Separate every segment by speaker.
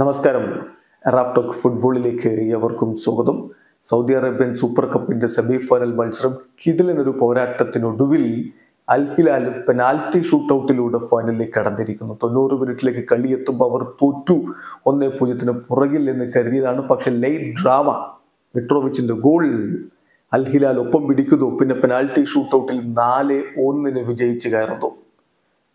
Speaker 1: നമസ്കാരം. റാഫ്ടോക്ക് ഫുട്ബോളിലേക്ക് ഏവർക്കും സ്വാഗതം. സൗദി അറേബ്യൻ സൂപ്പർ കപ്പിന്റെ സെമി ഫൈനൽ മത്സരം കിടിലനൊരു പോരാട്ടത്തിനൊടുവിൽ അൽ ഹിലാൽ പെനാൽറ്റി ഷൂട്ടൌട്ടിലൂടെ ഫൈനലിലേക്ക് കടന്നിരിക്കുന്നു. തൊണ്ണൂറ് മിനിറ്റിലേക്ക് കളിയെത്തുമ്പോൾ അവർ തോറ്റു. ഒന്നേ പൂജ്യത്തിന് പുറകിൽ എന്ന് കരുതിയതാണ്. പക്ഷെ ലൈറ്റ് ഡ്രാമ മിട്രോവിച്ചിന്റെ ഗോൾ അൽ ഹിലാൽ ഒപ്പം പിടിക്കുന്നു. പിന്നെ പെനാൽറ്റി ഷൂട്ടൌട്ടിൽ നാല് ഒന്നിന് വിജയിച്ചു കയറുന്നു.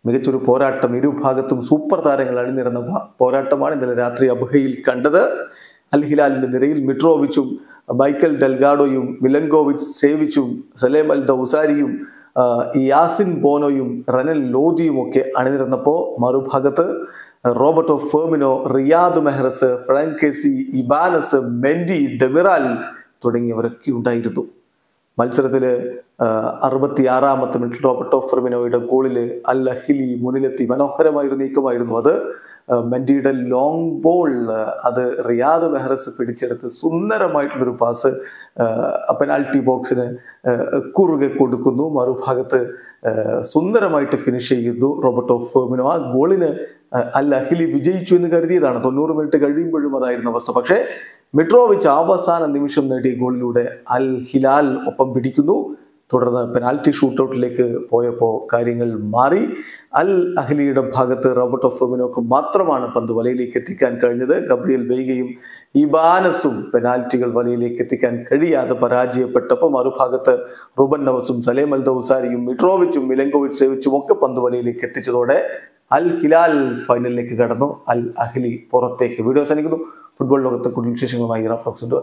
Speaker 1: മികച്ചൊരു പോരാട്ടം ഇരുഭാഗത്തും സൂപ്പർ താരങ്ങൾ അണിനിരന്ന പോരാട്ടമാണ് ഇന്നലെ രാത്രി അബഹയിൽ കണ്ടത്. അൽ ഹിലാലിന്റെ നിരയിൽ മിട്രോവിച്ചും മൈക്കൽ ഡെൽഗാഡോയും മിലങ്കോവിച്ച് സേവിച്ചും സലേം അൽ ദൌസാരിയും യാസിൻ ബോനോയും റനൽ ലോദിയും ഒക്കെ അണിനിരന്നപ്പോൾ മറുഭാഗത്ത് Roberto Firmino Riyad Mahrez Franck Kessie Ibanez Mendy Demiral തുടങ്ങിയവരൊക്കെ ഉണ്ടായിരുന്നു. മത്സരത്തിൽ അറുപത്തി ആറാമത്തെ മിനിറ്റ് റോബർട്ടോ ഫെർമിനോയുടെ ഗോളിൽ അൽ അഹിലി മുന്നിലെത്തി. മനോഹരമായൊരു നീക്കമായിരുന്നു അത്. മെൻഡിയുടെ ലോങ് ബോൾ അത് റിയാദ് മെഹ്റസ് പിടിച്ചെടുത്ത് സുന്ദരമായിട്ടുള്ളൊരു പാസ് പെനാൽറ്റി ബോക്സിന് കുറുകെ കൊടുക്കുന്നു. മറുഭാഗത്ത് സുന്ദരമായിട്ട് ഫിനിഷ് ചെയ്യുന്നു റോബർട്ടോ ഫെർമിനോ ആ ഗോളിന് അൽ അഹിലി വിജയിച്ചു എന്ന് കരുതിയതാണ്. തൊണ്ണൂറ് മിനിറ്റ് കഴിയുമ്പോഴും അതായിരുന്നു അവസ്ഥ. പക്ഷേ മിട്രോവിച്ച് അവസാന നിമിഷം നേടിയ ഗോളിലൂടെ അൽ ഹിലാൽ ഒപ്പം പിടിക്കുന്നു. തുടർന്ന് പെനാൽറ്റി ഷൂട്ടൗട്ടിലേക്ക് പോയപ്പോൾ കാര്യങ്ങൾ മാറി. അൽ അഹ്ലിയുടെ ഭാഗത്ത് റോബർട്ടോ ഫെമിനോക്ക് മാത്രമാണ് പന്ത് വലയിലേക്ക് എത്തിക്കാൻ കഴിഞ്ഞത്. ഗബ്രിയൽ വെയ്ഗയും ഇബാനസും പെനാൽറ്റികൾ വലയിലേക്ക് എത്തിക്കാൻ കഴിയാതെ പരാജയപ്പെട്ടപ്പോൾ മറുഭാഗത്ത് റൂബൻ നവസും സലേം അൽ ദൌസാരിയും മിട്രോവിച്ചും മിലങ്കോവിച്ച് സേവിച്ചും ഒക്കെ പന്ത് വലയിലേക്ക് എത്തിച്ചതോടെ അൽ ഹിലാൽ ഫൈനലിലേക്ക് കടന്നു. അൽ അഹ്ലി പുറത്തേക്ക്. വീഡിയോ അവസാനിക്കുന്നു. ഫുട്ബോൾ ലോകത്തെ കൂടുതൽ വിശേഷങ്ങളുമായി റഫ്ലോക്സിന്റെ